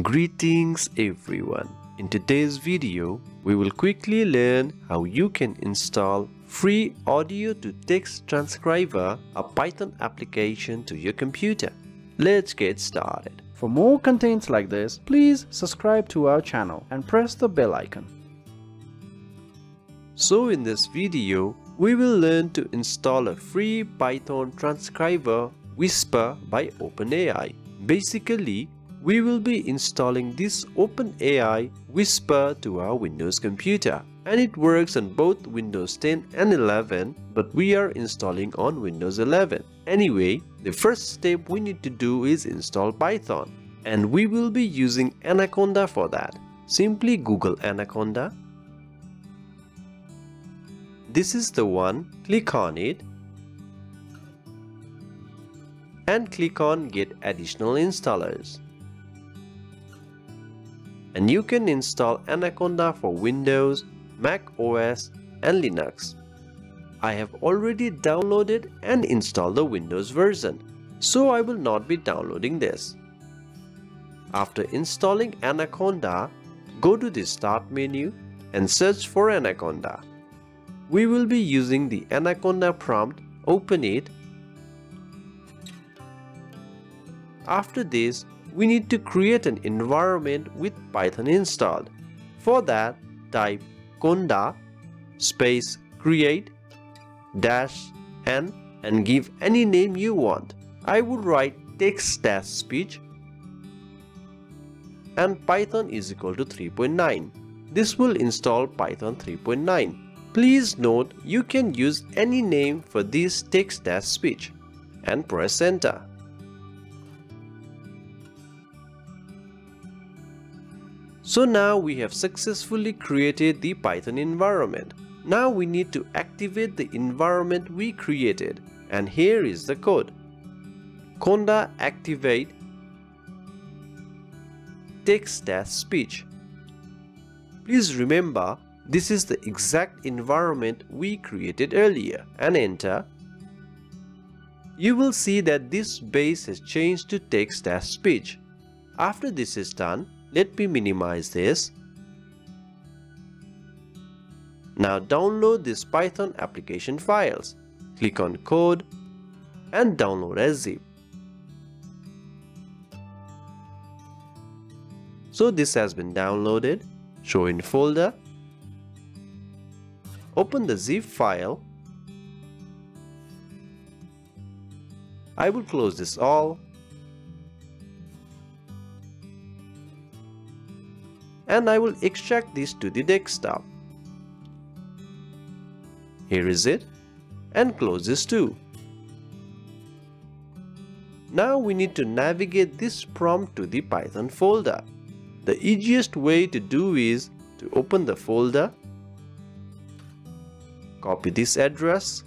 Greetings everyone. In today's video, we will quickly learn how you can install free audio to text transcriber, a Python application to your computer. Let's get started. For more contents like this, please subscribe to our channel and press the bell icon. So in this video, we will learn to install a free Python transcriber Whisper by OpenAI. Basically, we will be installing this OpenAI Whisper to our Windows computer and it works on both Windows 10 and 11 but we are installing on Windows 11. Anyway, the first step we need to do is install Python and we will be using Anaconda for that. Simply Google Anaconda. This is the one, click on it and click on get additional installers and you can install Anaconda for Windows, Mac OS and Linux. I have already downloaded and installed the Windows version, so I will not be downloading this. After installing Anaconda, go to the Start menu and search for Anaconda. We will be using the Anaconda prompt, open it. After this, we need to create an environment with Python installed. For that, type conda space create dash n and give any name you want. I would write text dash speech and Python is equal to 3.9. This will install Python 3.9. Please note you can use any name for this text dash speech and press enter. So now we have successfully created the Python environment. Now we need to activate the environment we created and here is the code. Conda activate text dash speech. Please remember this is the exact environment we created earlier and enter. You will see that this base has changed to text dash speech. After this is done, let me minimize this. Now download this Python application files. Click on code and download as zip. So this has been downloaded. Show in folder. Open the zip file. I will close this all and I will extract this to the desktop. Here is it and close this too. Now we need to navigate this prompt to the Python folder. The easiest way to do is to open the folder, copy this address,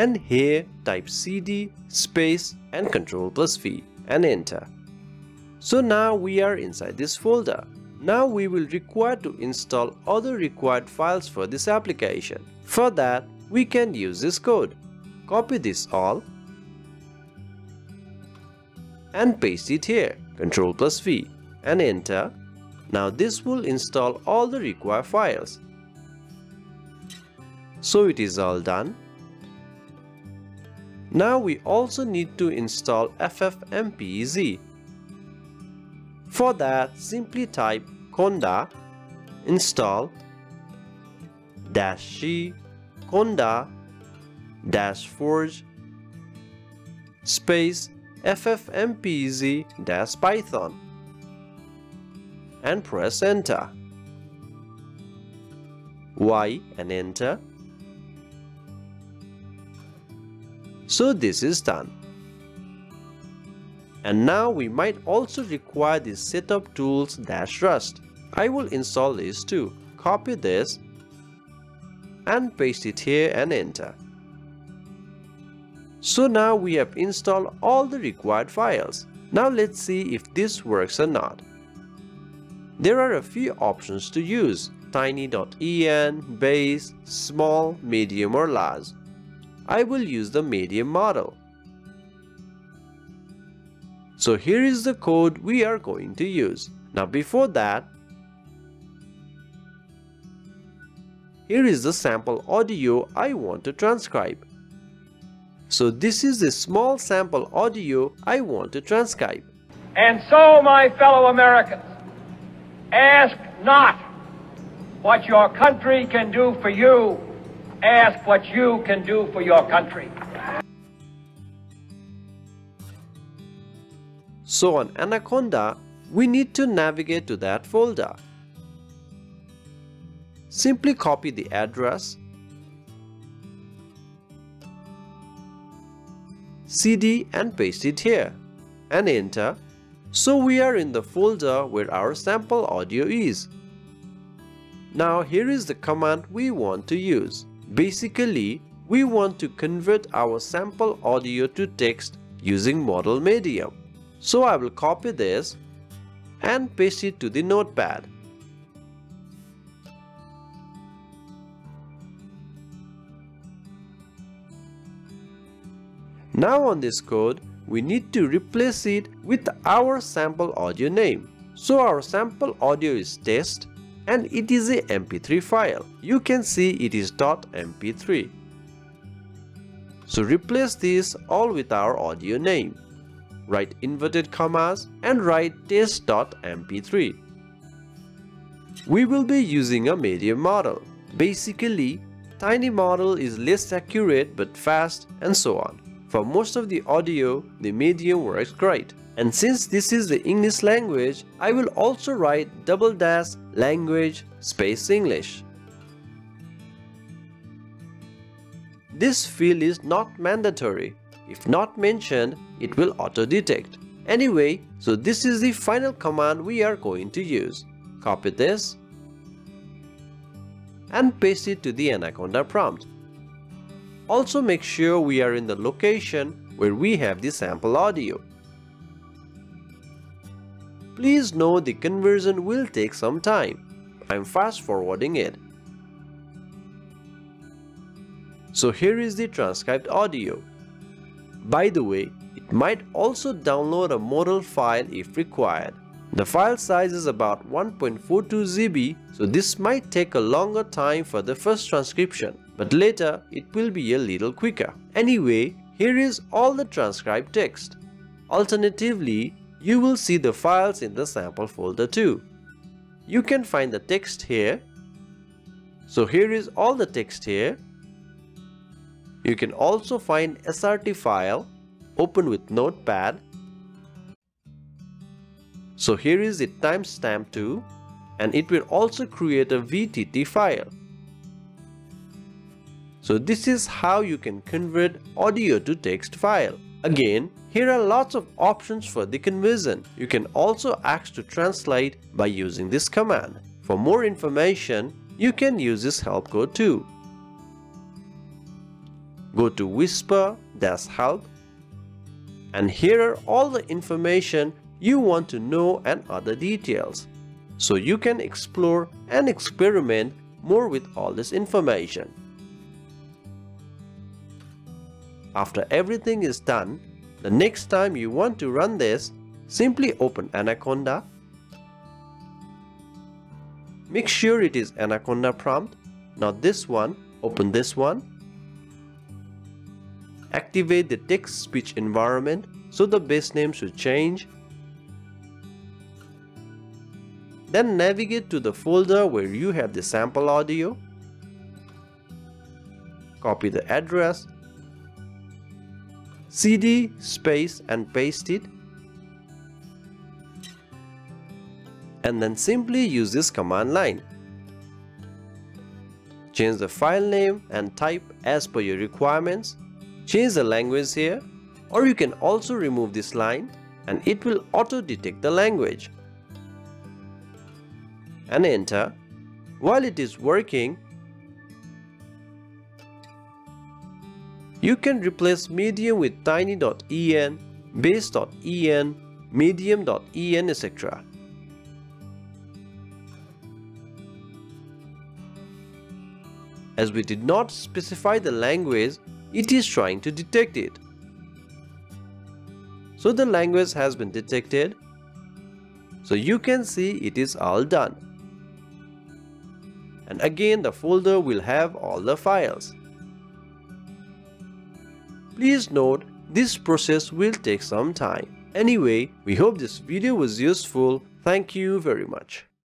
and here type cd space and control plus v and enter. So now we are inside this folder. Now we will require to install other required files for this application. For that, we can use this code. Copy this all and paste it here, Ctrl plus V and enter. Now this will install all the required files. So it is all done. Now we also need to install FFmpeg. For that, simply type conda install dash g conda dash forge space ffmpeg dash python and press enter y and enter so this is done and now we might also require the setup tools dash rust. I will install this too. Copy this and paste it here and enter. So now we have installed all the required files. Now let's see if this works or not. There are a few options to use tiny.en, base, small, medium or large. I will use the medium model. So here is the code we are going to use. Now before that, here is the sample audio I want to transcribe. So this is the small sample audio I want to transcribe. And so, my fellow Americans, ask not what your country can do for you, ask what you can do for your country. So on Anaconda, we need to navigate to that folder. Simply copy the address, cd and paste it here and enter. So we are in the folder where our sample audio is. Now here is the command we want to use. Basically, we want to convert our sample audio to text using model medium. So I will copy this and paste it to the notepad. Now on this code, we need to replace it with our sample audio name. So our sample audio is test and it is a mp3 file. You can see it is .mp3. So replace this all with our audio name. Write inverted commas and write test.mp3. We will be using a medium model. Basically, tiny model is less accurate but fast and so on. For most of the audio, the medium works great. And since this is the English language, I will also write double dash language space English. This field is not mandatory. If not mentioned, it will auto-detect. Anyway, so this is the final command we are going to use. Copy this and paste it to the Anaconda prompt. Also make sure we are in the location where we have the sample audio. Please know the conversion will take some time. I'm fast forwarding it. So here is the transcribed audio. By the way, it might also download a model file if required. The file size is about 1.42 GB so this might take a longer time for the first transcription but later it will be a little quicker. Anyway, here is all the transcribed text. Alternatively, you will see the files in the sample folder too. You can find the text here. So here is all the text here. You can also find SRT file, open with notepad. So here is the timestamp too and it will also create a VTT file. So this is how you can convert audio to text file. Again, here are lots of options for the conversion. You can also ask to translate by using this command. For more information, you can use this help code too. Go to whisper-help and here are all the information you want to know and other details. So you can explore and experiment more with all this information. After everything is done, the next time you want to run this, simply open Anaconda. Make sure it is Anaconda prompt, not this one, open this one. Activate the text speech environment so the base name should change. Then navigate to the folder where you have the sample audio. Copy the address cd space and paste it and then simply use this command line. Change the file name and type as per your requirements. Change the language here or you can also remove this line and it will auto detect the language. And enter. While it is working, You can replace medium with tiny.en, base.en, medium.en etc. As we did not specify the language, it is trying to detect it. So the language has been detected. So you can see it is all done. And again the folder will have all the files. Please note this process will take some time. Anyway, we hope this video was useful. Thank you very much.